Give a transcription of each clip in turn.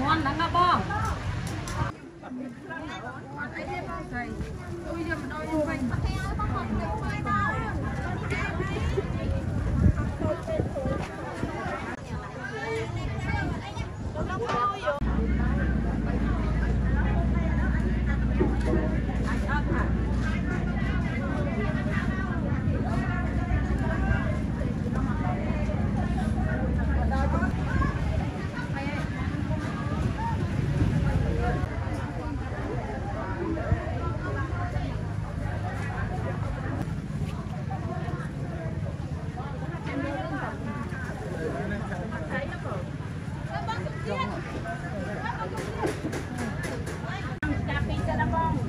មាន់ហ្នឹងណាបងអីទេបងស្រីអូយយកមកដល់វិញបងហត់ទៅខ្វាយដល់អត់ទៅទេលោកលោក Bye.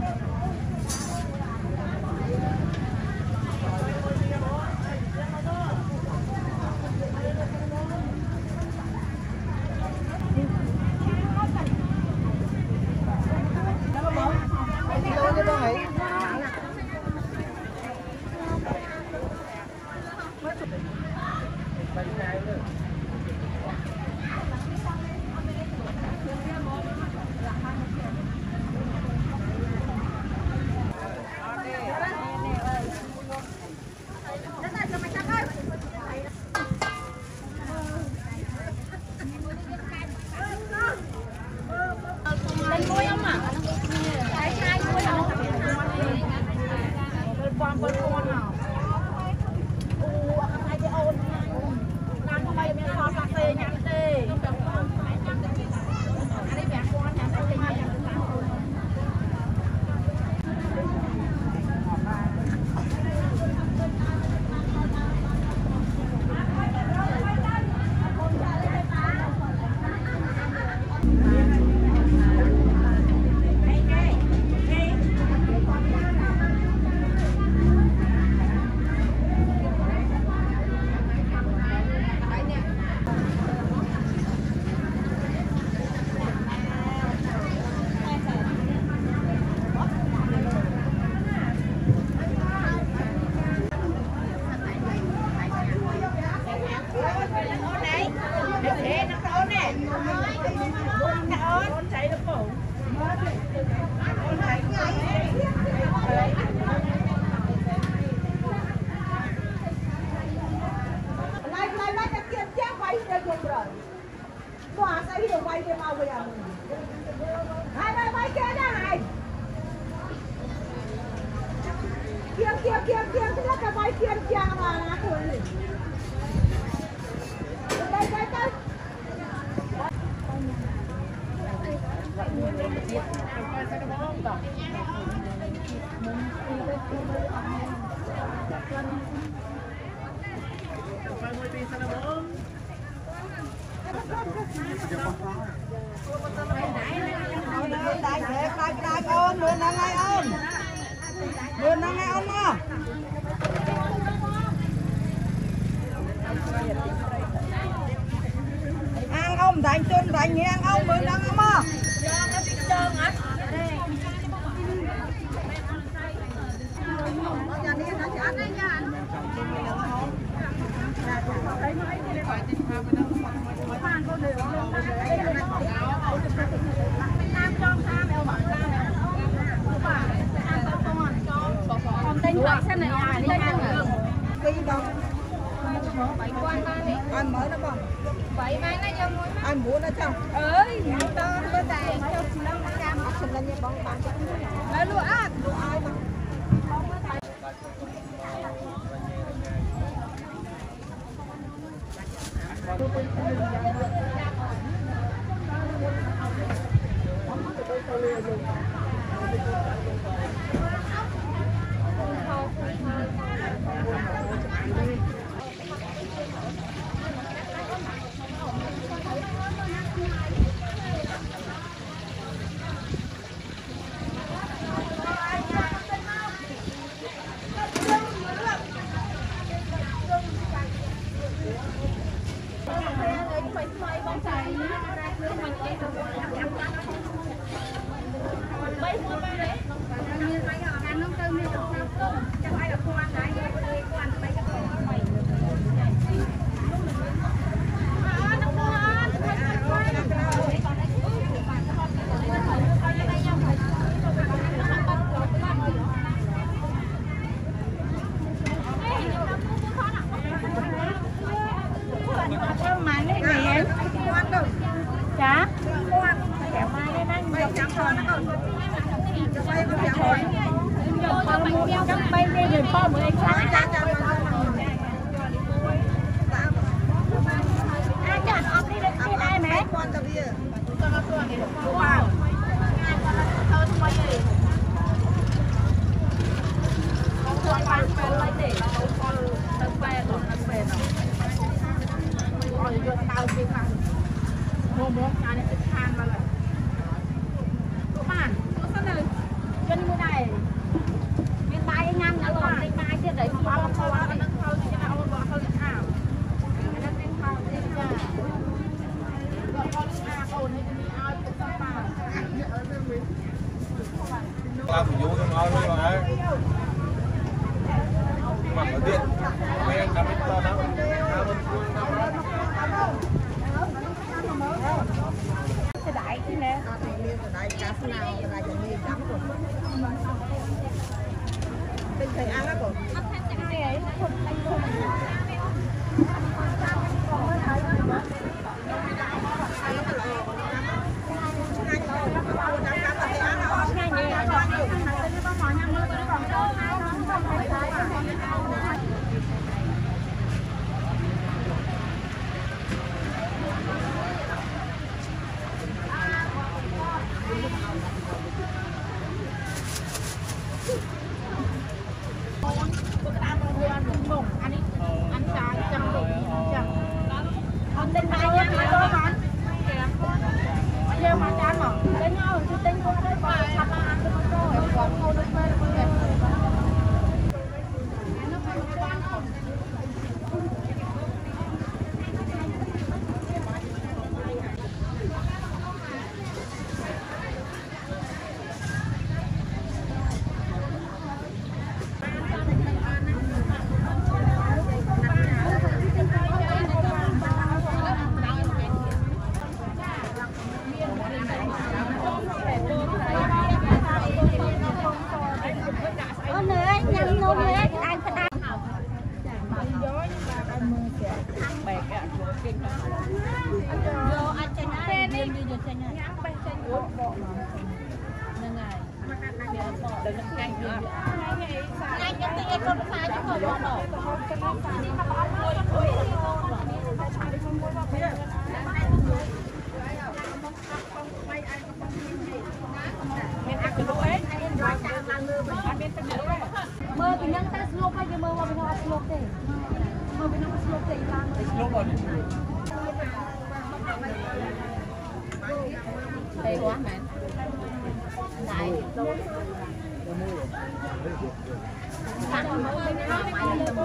Ngay ông à. mượn là ngay ông mà ăn ông đánh chân, đánh nghe ăn ông mượn là ngay mà đâu ăn mới nó còn vậy mai nó cho mỗi ăn bún nó cho ơi to nó dài cho chị nó cam nó lụa lụa. Thank you.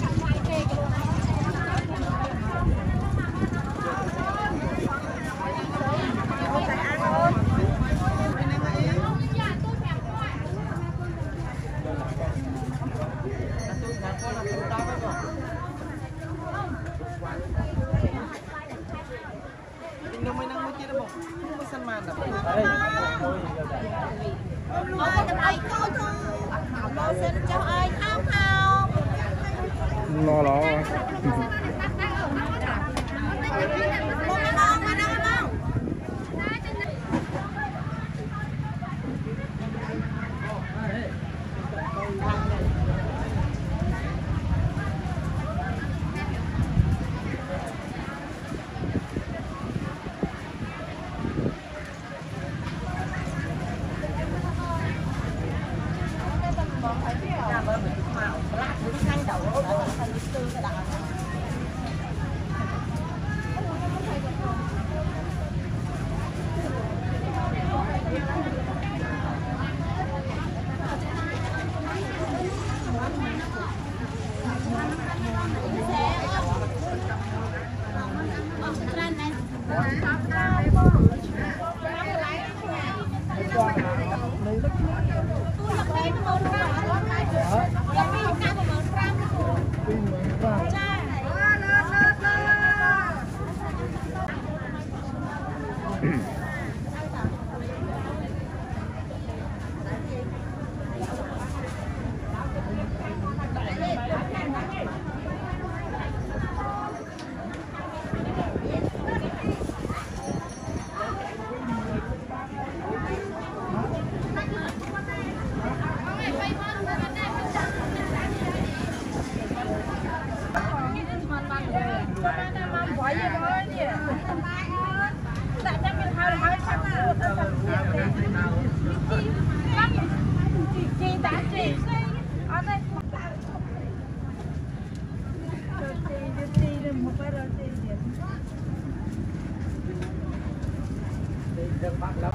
เรื่องบ้านแล้ว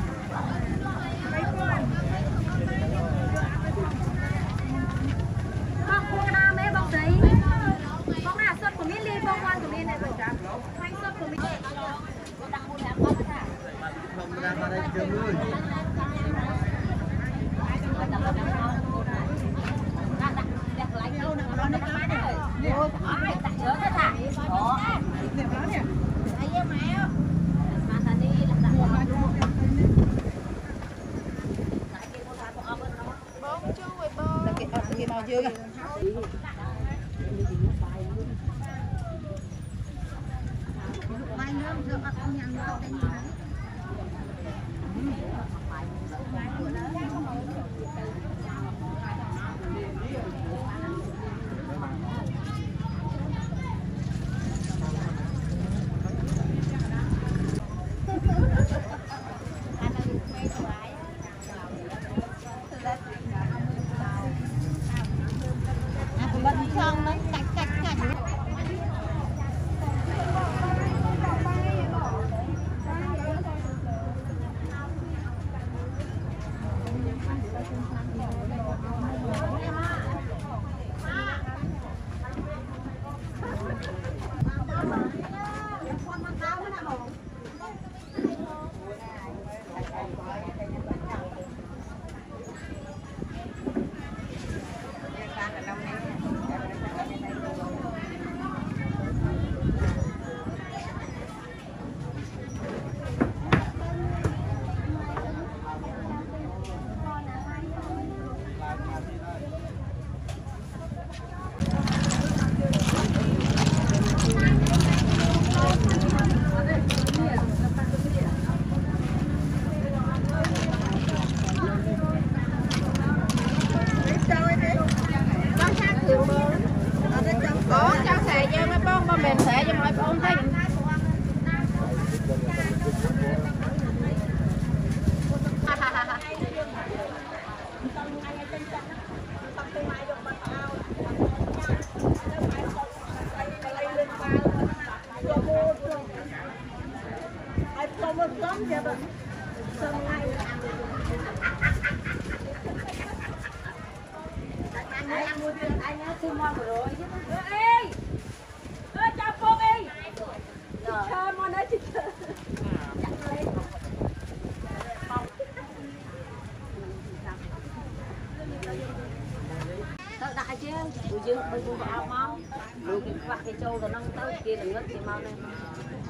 I promised them there, but some night. Anh ấy ăn mua tiền, anh ấy xin mua rồi chứ. Ê! Ê, chào cô đi! Chờ, mua nữa chị chờ. đại chứ, tụi dương bây giờ vào mau, lúc vặt cái châu rồi nâng tới kia là ngất thì mau lên.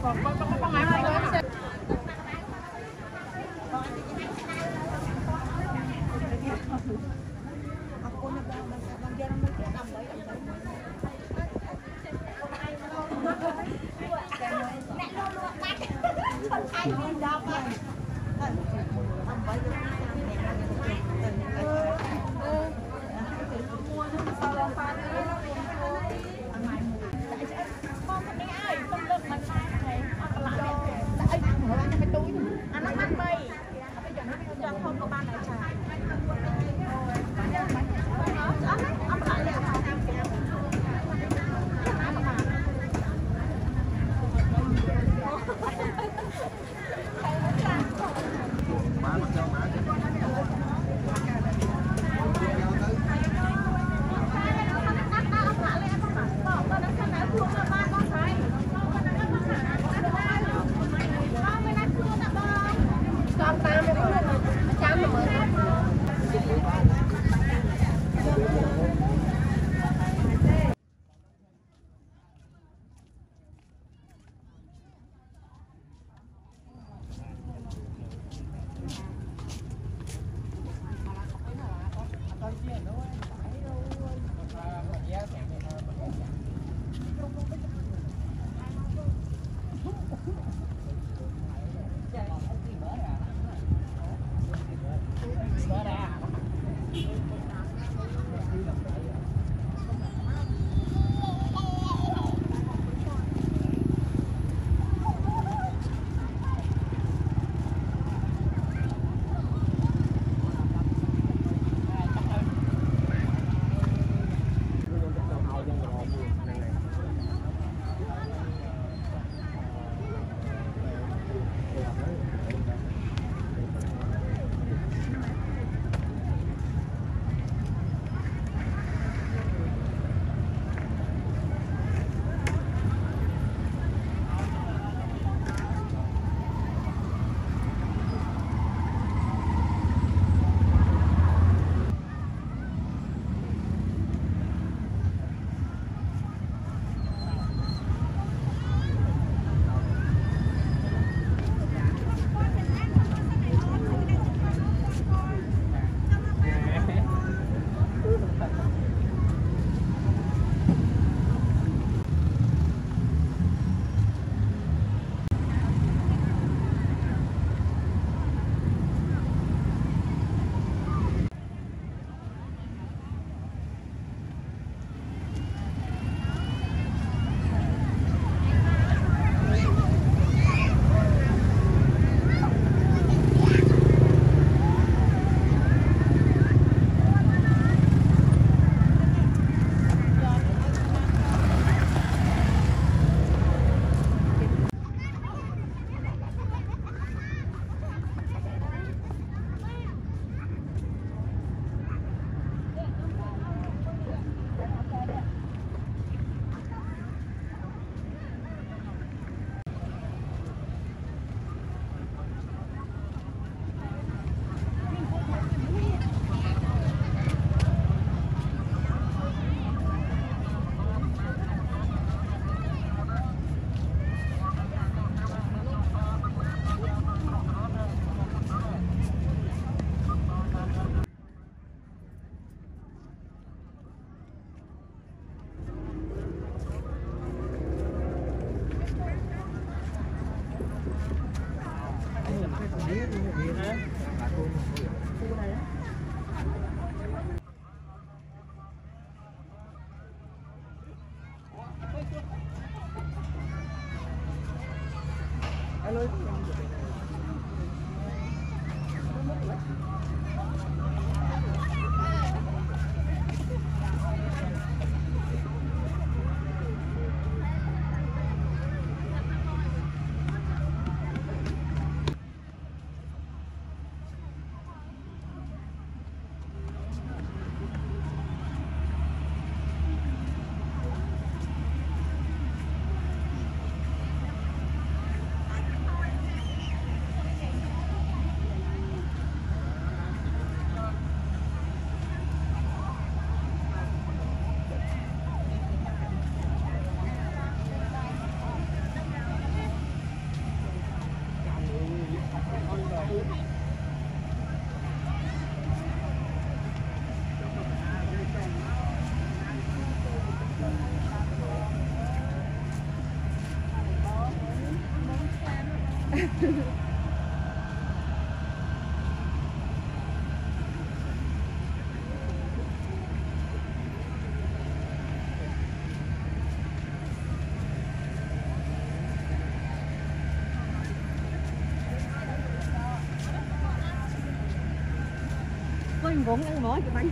Papa, ăn cũng ăn mỗi cái bánh